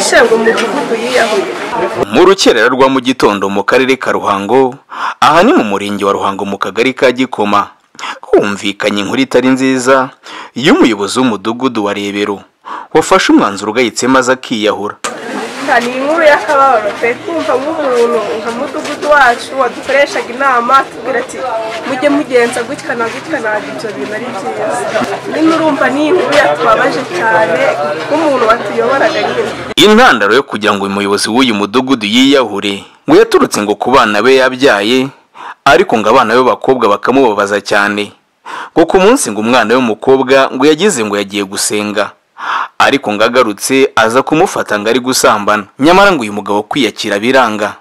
ngo umudugudu yiyahuye mu rukerera rwa mu gitondo mu karere ka ruhango aha ni mu murenge wa ruhango mu kagari ka gikoma. Humvikanye inkuru itari nziza y'umuyobozi w'umudugudu wa rebero wafashe umwanzuro ugayitse maze akiyahura. Ni inkuru y'akababaro pe kumva nk'umuntu nka mudugudu wacu wadukoreshaga inama tubwira ati mujye mugenza gutya na gutya ntabwo ibyo bintu ari byiza. Nyine urumva ni inkuru yatubabaje cyane nk'umuntu watuyoboraga nyine. Intandaro yo kugira ngo uyu muyobozi w'uyu mudugudu yiyahure ngo yaturutse ngo ku bana be yabyaye ariko ngo abana be b'abakobwa bakamubabaza cyane. Ngo ku munsi ngo umwana we w'umukobwa ngo yagize ngo yagiye gusenga. Ariko ngo agarutse aza kumufata ngo ari gusambana. Nyamara ngo uyu mugabo kwiyakira biranga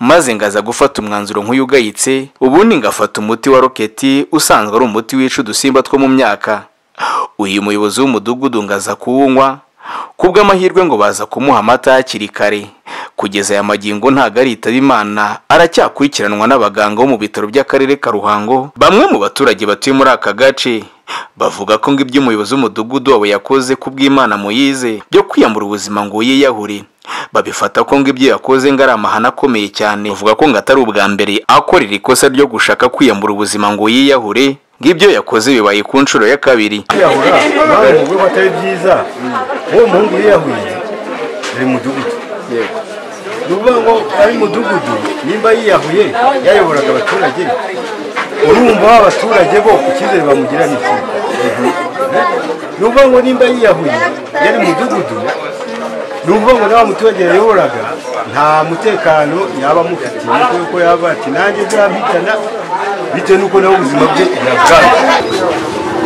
maze ngo aza gufata umwanzuro nk'uyu ugayitse ubundi ngo afata umuti wa roketi usanzwe ari umuti wica udusimba two mu myaka. Uyu muyobozi w'umudugudu ngo aza kuwunywa kubw'amahirwe ngo baza kumuha amata hakiri kare. Kugeza aya magingo ntabwo aritaba imana aracyakurikiranwa n'abaganga bo mu bitaro by'akarere ka ruhango bamwe mu baturage batuye muri aka gace. Bavuga ko ngo ibyo umuyobozi w'umudugudu wabo yakoze ku bw'imana muyize byo kwiyambura ubuzima ngo yiyahure. Babifata ko ngo ibyo yakoze ngo ari amahano akomeye cyane. Bavuga ko ngo atari ubwa mbere akorera ikosa ryo gushaka kwiyambura ubuzima ngo yiyahure. Ngo ibyo yakoze bibaye ku nshuro ya kabiri. Kwiyahura impamvu ubwo atari byiza uwo muhungu yiyahuye ari mu mudugudu. Ni ukuvuga ngo ari mudugudu nimba yiyahuye yayoboraga abaturage urumva wa baturage bo icyizere bamugira ni iki? Ni ukuvuga ngo nimba yiyahuye yari mudugudu ni ukuvuga ngo nawe muturage yayoboraga nta mutekano yaba amufitiye kuko yaba ati nanjye nzampitana bitewe n'uko nawe ubuzima bwe yabwanze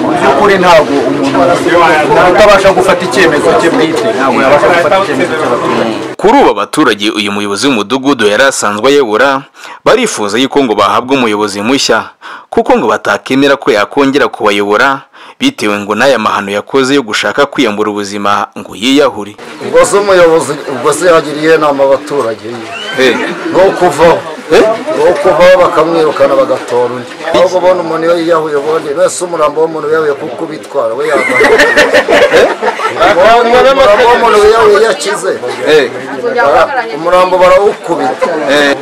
mu by'ukuri ntabwo umuntu utabasha gufata icyemezo cye bwite ntabwo yabasha gufata icyemezo cy'abaturage kuri ubu abaturage uyu muyobozi w'umudugudu yari asanzwe ayobora barifuza yuko ngo bahabwe umuyobozi mushya kuko ngo batakemera ko yakongera kubayobora bitewe ngo n'aya mahano yakoze yo gushaka kwiyambura ubuzima ngo yiyahure. Ubwo se umuyobozi ubwo se yagiriye inama abaturage ni ukuvaho ni ukuvaho bakamwirukana bagatora undi. Ahubwo ubona umuntu iyo yiyahuye ubundi wese umurambo w'umuntu wiyahuye kuko ubitwara we yambaye umurambo w'umuntu wiyahuye iyo akize? Umurambo barawukubita.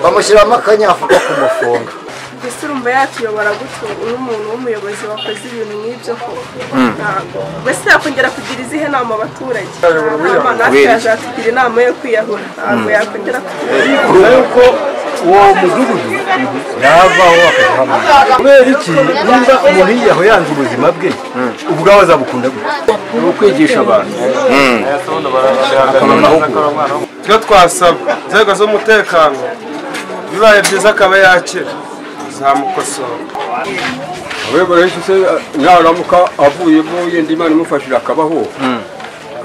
Bamushyiramo akanyafu ko kumufunga. Mbese urumva yatuyobora gutyo? N'umuntu w'umuyobozi wakoze ibintu nk'ibyo ko? Ntabwo. Mbese yakongera kugira izihe nama abaturage? Natwe yazatugira inama yo kwiyahura. Ntabwo yakongera kugira kubera yuko uwo mudugudu yavaho akazahamwe kubera iki nimba umuntu yiyaho yanze ubuzima bwe ubwawe azabukunda gute? Ni ukwigisha abantu. Twe twasaba. Inzego z'umutekano bibaye byiza akaba yakira. Zamukosora ahubwo rero se naramuka avuyemo yenda imana imufashije akabaho.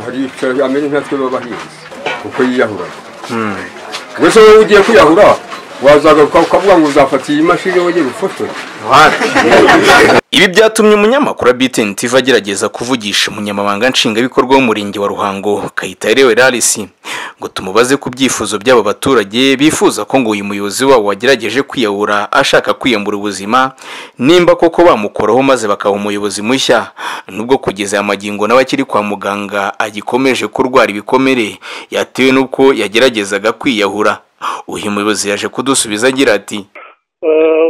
Haricara ameze nkatwe b'abahinzi kuko yiyahuraga mbese wowe ugiye kwiyahura wazagaruka ukavuga ngo uzafata iyi mashini wongere ufotore ibi byatumye umunyamakuru wa BTN TV agerageza kuvugisha umunyamabanga nshingwabikorwa w'umurenge wa ruhango kayitarewe rarisi ngo tumubaze ku byifuzo by'abo baturage bifuza ko ngo uyu muyobozi wabo wagerageje kwiyahura ashaka kwiyambura ubuzima nimba koko bamukoraho maze bakaba umuyobozi mushya. Nubwo kugeza aya magingo nawe akiri kwa muganga agikomeje kurwara ibikomere yatewe n'uko yageragezaga kwiyahura. Uyu muyobozi yaje kudusubiza agira ati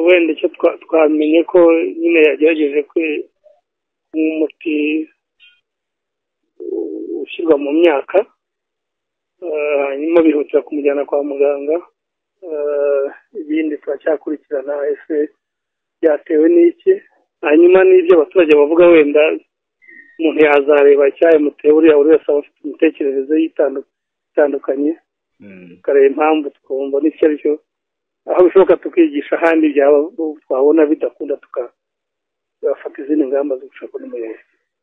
wenda icyo twamenye ko nyine yagerageje nk'umuti ushyirwa mu myaka. Hanyuma bihutira kumujyana kwa muganga. Ibindi turacyakurikirana ese byatewe n'iki? Hanyuma n'ibyo abaturage bavuga wenda umuntu yazareba icyayimuteye buriya buri wese aba afite imitekerereze itandukanye tukareba impamvu tukumva n'icyo ari cyo aho bishoboka tukigisha ahandi byaba twabona bidakunda tugafata izindi ngamba zo gushaka n'umuyobozi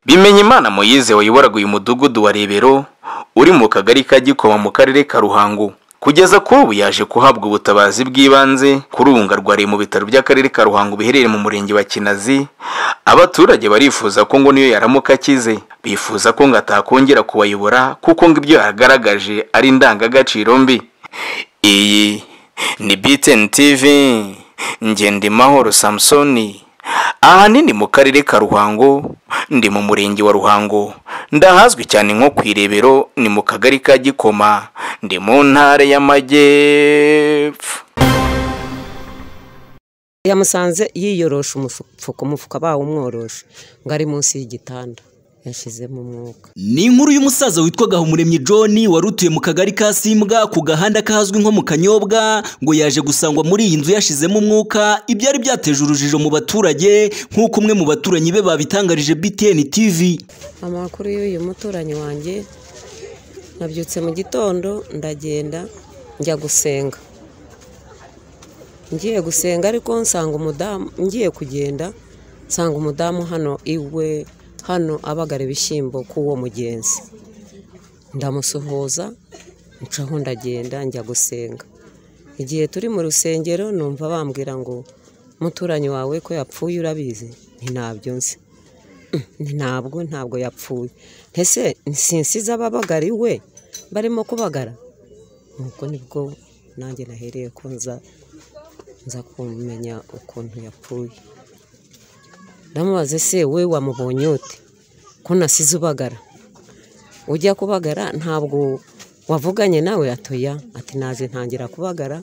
bimenya imana muyize wayoboraga uyu mudugudu wa rebero uri mu kagari ka gikoma mu karere ka ruhango. Kugeza kuri ubu yaje kuhabwa ubutabazi bw'ibanze kuri ubu ngo arwariye mu bitaro by'akarere ka ruhango biherereye mu murenge wa kinazi. Abaturage barifuza ko ngo niyo yaramuka akize. Bifuza ko ngo atakongera kubayobora kuko ngo ibyo yagaragaje ari indangagaciro mbi. Iyi ni BTN TV Ngendimahoro Samsoni ahanini mu karere ka ruhango ndi mu murenge wa ruhango. Ndahazwi cyane nko ku irebero ni mu kagari ka gikoma. Ndi mu ntara y'amajyepfo. Yamusanze yiyorosha umufuka umufuka bawumworoshe ngo ari munsi y'igitanda. Yashizemo umwuka. Ni inkuru y'umusaza witwa gahumuremyi john wari utuye mu kagari ka simbwa ku gahanda kazwi nko mu kanyobwa ngo yaje gusangwa muri iyi nzu yashizemo umwuka. Ibyari byateje urujijo mu baturage nk'uko umwe mu baturanyi be babitangarije btn tv amakuru y'uyu muturanyi wanjye nabyutse mu gitondo ndagenda njya gusenga. Ngiye gusenga ariko nsanga umudamu ngiye kugenda nsanga umudamu hano iwe. Hano abagara ibishyimbo k'uwo mugenzi. Ndamusuhuza ncaho ndagenda njya gusenga. Igihe turi mu rusengero numva bambwira ngo muturanyi wawe ko yapfuye urabizi? Ntabyo nzi. Ntabwo ntabwo yapfuye. Ntese sinsize ababagari we barimo kubagara? Nuko ni bwo nanjye nahereye ko nza nza kumenya ukuntu yapfuye. Ndamubaze se we wamubonye ute? Ko nasize ubagara? Ujya kubagara? Ntabwo wavuganye nawe? Atoya ati naje ntangira kubagara.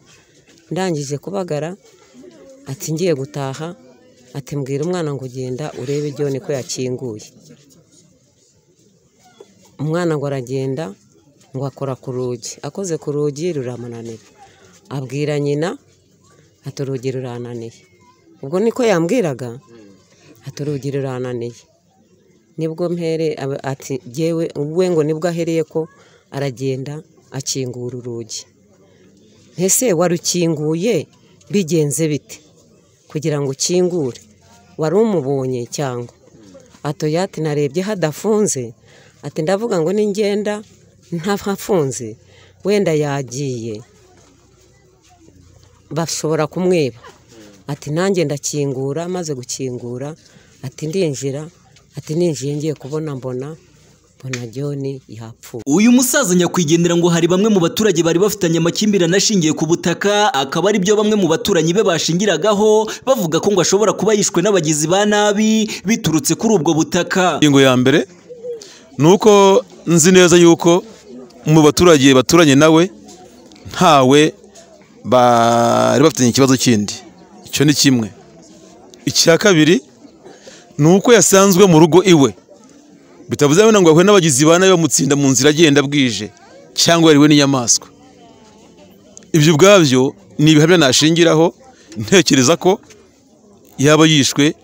Ndangije kubagara. Ati ngiye gutaha. Ati mbwira umwana ngo ugenda urebe ibyo niko yakinguye. Umwana ngo aragenda ngo akora ku rugi. Akoze ku rugi ruramunanira abwira nyina ati urugi rurananiye. Ubwo niko yambwiraga ati urugi rurananiye ni bwo mpere ati yewe we ngo ni bwo ahereye ko aragenda akingura urugi. Ntese warukinguye bigenze bite? Kugira ngo ukingure. Wari umubonye cyangwa? Atoya ati narebye hadafunze ati ndavuga ngo ningenda ntahafunze wenda yagiye. Bashobora kumwiba. Ati nanjye ndakingura maze gukingura ati ndinjira ati ninjiye ngiye kubona mbona mbona joni yapfuye uyu musaza nyakwigendera ngo hari bamwe mu baturage bari bafitanye amakimbirane ashingiye ku butaka akaba ari byo bamwe mu baturanyi be bashingiragaho bavuga ko ngo ashobora kuba yishwe n'abagizi ba nabi biturutse kuri ubwo butaka. Ingingo ya mbere ni uko nzi neza yuko mu baturage baturanye nawe ntawe bari bafitanye ikibazo kindi. Icyo ni kimwe. Icya kabiri ni uko yasanzwe mu rugo iwe. Bitavuze ngo ahuye n'abagizi ba nabi bamutsinda mu nzira agenda bwije cyangwa yariwe n'inyamaswa. Ibyo ubwabyo ni ibihamya nashingiraho ntekereza ko yaba yishwe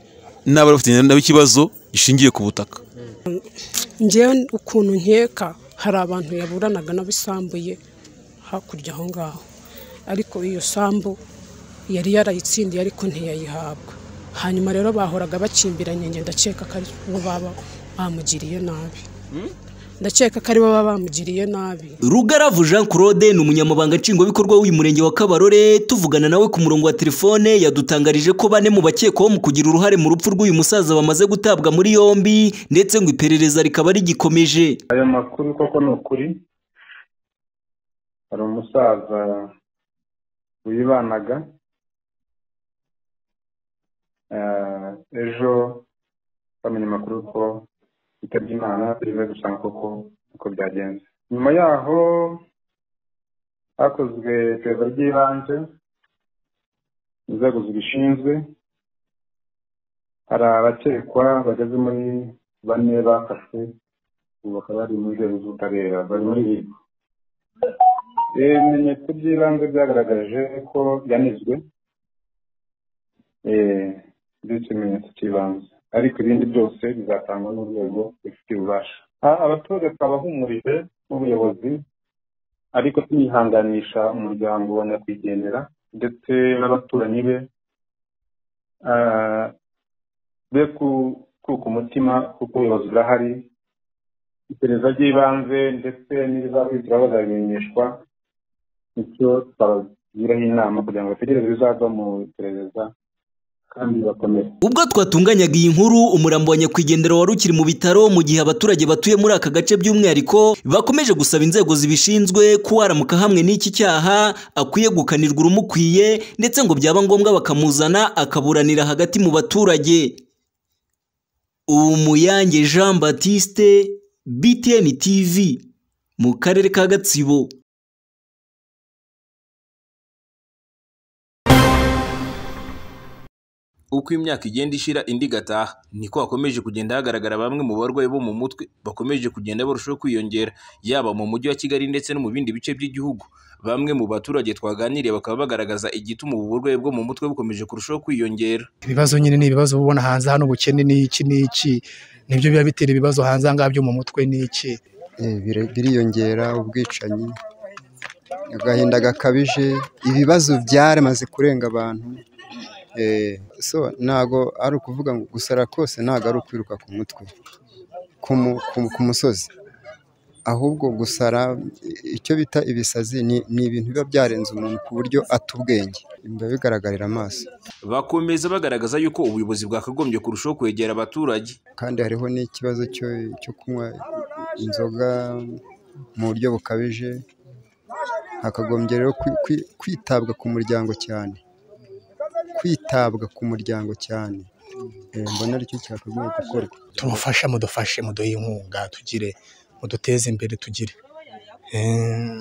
n'aba bafitanye nawe ikibazo gishingiye ku butaka. Ngewe ukuntu nkeka hari abantu yaburanaga n'abisambuye hakurya aho ngaho. Ariko iyo sambu yari yarayitsindiye ariko ntiyayihabwa. Hanyuma rero bahoraga bakimbiranye ngenda ndakeka ko ari bo baba bamugiriye nabi. Ndakeka ko ari bo baba bamugiriye nabi. Rugaravu jean claude ni umunyamabanga nshingwabikorwa w'uyu murenge wa kabarore. Tuvugana nawe ku murongo wa telefone yadutangarije ko bane mu bakekwaho mu kugira uruhare mu rupfu rw'uyu musaza bamaze gutabwa muri yombi ndetse ngo iperereza rikaba rigikomeje. Aya makuru koko ni ukuri. Hari umusaza wibanaga. Ejo bamenye amakuru ko yitabye imana tugiye gusanga koko uko byagenze. Nyuma yaho hakozwe iperereza ry'ibanze inzego zibishinzwe hari abakekwa bageze muri bane bafashwe ubu bakaba bari mu nzego z'ubutabera bari muri ribu ibimenyetso by'ibanze byagaragaje ko yanizwe ndetse ibimenyetso cy'ibanze. Ariko ibindi byose bizatangwa n'urwego rufitiye ububasha. Abaturage twabahumurije n'ubuyobozi ariko tunihanganisha umuryango wa nyakwigendera ndetse n'abaturanyi be be kuka umutima kuko ubuyobozi burahari. Iperereza ry'ibanze ndetse n'ibizakurikiraho bazabimenyeshwa ni cyo twabagiraho inama kugira ngo bategereze ibizava mu iperereza ubwo twatunganyaga iyi nkuru umurambo wa nyakwigendera wari ukiri mu bitaro mu gihe abaturage batuye muri aka gace by'umwihariko bakomeje gusaba inzego zibishinzwe ko waramuka hamwe n'iki cyaha akwiye gukanirwa urumukwiye ndetse ngo byaba ngombwa bakamuzana akaburanira hagati mu baturage. Umuyange jean batiste btn tv mu karere ka gatsibo. Uko imyaka igenda ishira indi igataha. Niko hakomeje kugenda hagaragara bamwe mu barwayi bo mu mutwe bakomeje kugenda barushaho kwiyongera. Yaba mu mujyi wa kigali ndetse no mu bindi bice by'igihugu. Bamwe mu baturage twaganiriye bakaba bagaragaza igituma ubu burwayi bwo mu mutwe bukomeje kurushaho kwiyongera. Ibibazo nyine ni ibibazo ubona hanze hano ubukene ni iki n'iki ni byo biba bitera ibibazo hanze aha ngaha byo mu mutwe ni iki? Biriyongera ubwicanyi. Agahinda gakabije ibibazo byaramaze kurenga abantu. So ntabwo ari ukuvuga ngo gusara kose ntabwo ari ukwiruka ku mutwe ku musozi. Ahubwo gusara icyo bita ibisazi ni ibintu biba byarenze umuntu ku buryo ata ubwenge. Biba bigaragarira amaso. Bakomeza bagaragaza yuko ubuyobozi bwakagombye kurushaho kwegera abaturage. Kandi hariho n'ikibazo cyo kunywa inzoga mu buryo bukabije. Hakagombye rero kwitabwa ku muryango cyane. Kwitabwa ku muryango cyane. Mbona ari cyo cyakagombye gukorwa tumufashe mudufashe muduhe inkunga tugire muduteze imbere tugire.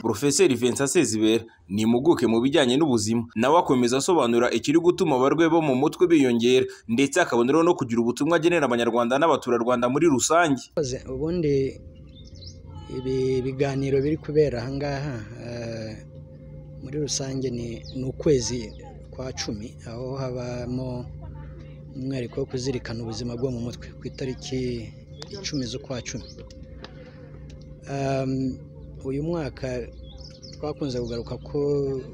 Profeseri Vincent Sezibera ni impuguke mu bijyanye n'ubuzima. Nawe akomeza asobanura ikiri gutuma abarwayi bo mu mutwe biyongera ndetse akaboneraho no kugira ubutumwa agenera abanyarwanda n'abaturarwanda muri rusange. Ubundi ibi biganiro biri kubera aha ngaha muri rusange ni ukwezi kwa cumi aho habamo umwihariko wo kuzirikana ubuzima bwo mu mutwe ku itariki icumi z'ukwa cumi. Uyu mwaka twakunze kugaruka ko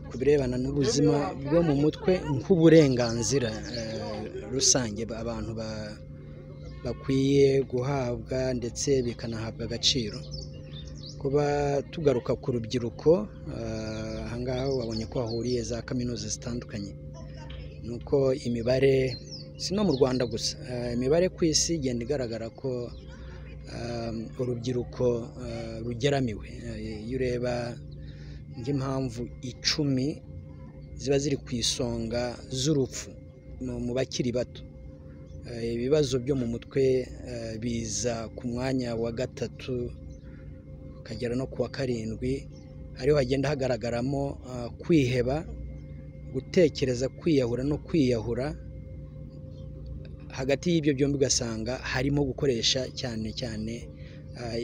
ku birebana n'ubuzima bwo mu mutwe nk'uburenganzira rusange abantu bakwiye guhabwa ndetse bikanahabwa agaciro. Kuba tugaruka ku rubyiruko ahangaha wabonye ko hahuriye za kaminuza zitandukanye. Ni uko imibare si no mu rwanda gusa imibare ku isi igenda igaragara ko urubyiruko rugeramiwe. Iyo ureba nk'impamvu icumi ziba ziri ku isonga z'urupfu mu bakiri bato. Ibibazo byo mu mutwe biza ku mwanya wa gatatu ukagera no ku wa karindwi ariho hagenda hagaragaramo kwiheba gutekereza kwiyahura no kwiyahura. Hagati y'ibyo byombi ugasanga harimo gukoresha cyane cyane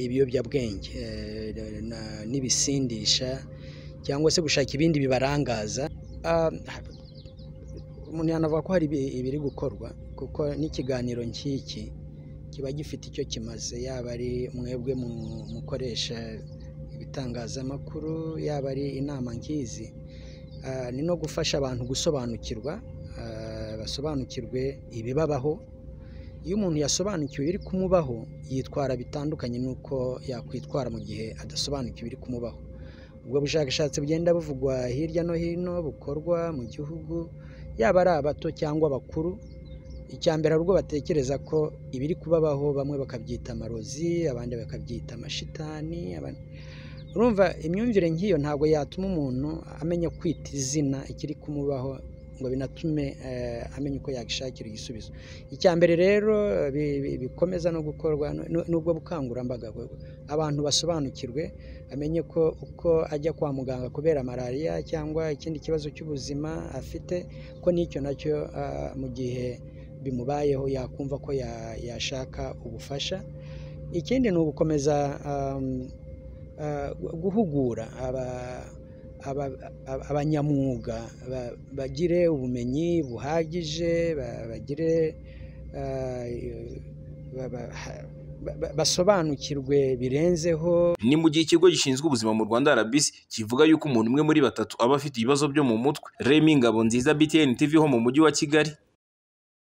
ibiyobyabwenge n'ibisindisha cyangwa se gushaka ibindi bibarangaza. Umuntu yanavuga ko hari ibiri gukorwa kuko n'ikiganiro nk'iki kiba gifite icyo kimaze yaba ari mwebwe mukoresha ibitangazamakuru yaba ari inama nk'izi ni no gufasha abantu gusobanukirwa basobanukirwe ibibabaho. Iyo umuntu yasobanukiwe ibiri kumubaho yitwara bitandukanye n'uko yakwitwara mu gihe adasobanukiwe ibiri kumubaho. Ubwo bushakashatsi bugenda buvugwa hirya no hino bukorwa mu gihugu yaba ari abato cyangwa abakuru. Icya mbere ari ubwo batekereza ko ibiri kubabaho bamwe bakabyita amarozi abandi bakabyita amashitani urumva imyumvire nk'iyo ntabwo yatuma umuntu amenya kwita izina ikiri kumubaho ngo binatume amenya uko yagishakira igisubizo. Icya mbere rero bikomeza no gukorwa n'ubwo bukangurambaga abantu basobanukirwe amenye ko uko ajya kwa muganga kubera malariya cyangwa ikindi kibazo cy'ubuzima afite ko n'icyo na cyo mu gihe bimubayeho yakumva ko yashaka ubufasha. Ikindi ni ugukomeza guhugura abanyamwuga bagire ubumenyi buhagije bagire basobanukirwe birenzeho. Ni mu gihe ikigo gishinzwe ubuzima mu rwanda rbc kivuga yuko umuntu umwe muri batatu aba afite ibibazo byo mu mutwe. Remi ngabo nziza btn tv ho mu mujyi wa kigali.